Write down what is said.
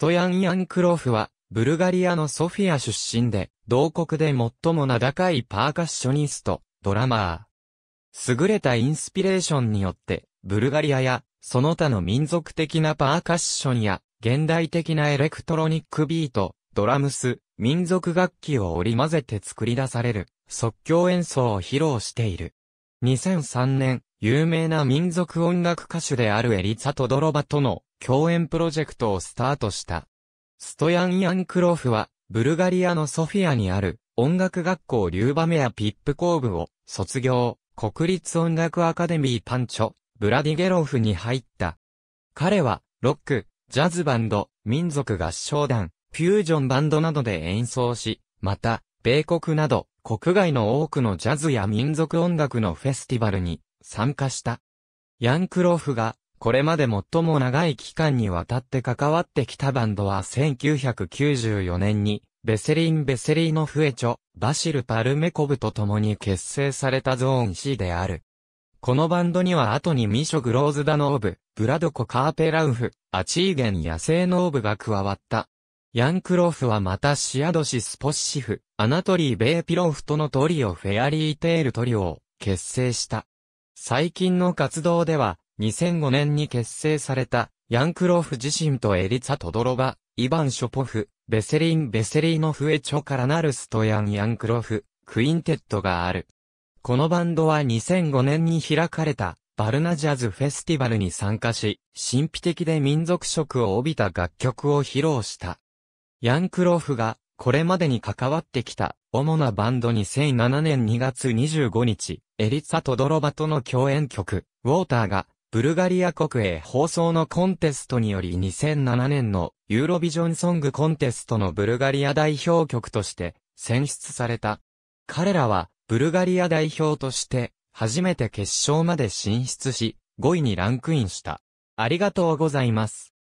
トヤン・ヤンクロフは、ブルガリアのソフィア出身で、同国で最も名高いパーカッショニスト、ドラマー。優れたインスピレーションによって、ブルガリアや、その他の民族的なパーカッションや、現代的なエレクトロニックビート、ドラムス、民族楽器を織り交ぜて作り出される、即興演奏を披露している。2003年、有名な民族音楽歌手であるエリツァ・トドロバとの共演プロジェクトをスタートした。ストヤン・ヤンクロフは、ブルガリアのソフィアにある音楽学校リューバメアピップ工部を卒業、国立音楽アカデミーパンチョ、ブラディゲロフに入った。彼は、ロック、ジャズバンド、民族合唱団、フュージョンバンドなどで演奏し、また、米国など、国外の多くのジャズや民族音楽のフェスティバルに参加した。ヤンクロフがこれまで最も長い期間にわたって関わってきたバンドは1994年に、ベセリン・ベセリーノ・フエチョ、バシル・パルメコブと共に結成されたゾーン C である。このバンドには後にミショ・グローズ・ダノーブ、ブラドコ・カーペラウフ、アチーゲン野生ノーブが加わった。ヤンクロフはまたシアドシス・ポッシフ、アナトリー・ベーピロフとのトリオ・フェアリー・テールトリオを結成した。最近の活動では、2005年に結成された、ヤンクロフ自身とエリツァ・トドロバ、イバン・ショポフ、ベセリン・ベセリーノフエチョからなるストヤン・ヤンクロフ、クインテッドがある。このバンドは2005年に開かれた、バルナジャズフェスティバルに参加し、神秘的で民族色を帯びた楽曲を披露した。ヤンクロフが、これまでに関わってきた、主なバンド2007年2月25日、エリツァ・トドロバとの共演曲、ウォーターが、ブルガリア国営放送のコンテストにより2007年のユーロビジョンソングコンテストのブルガリア代表曲として選出された。彼らはブルガリア代表として初めて決勝まで進出し5位にランクインした。ありがとうございます。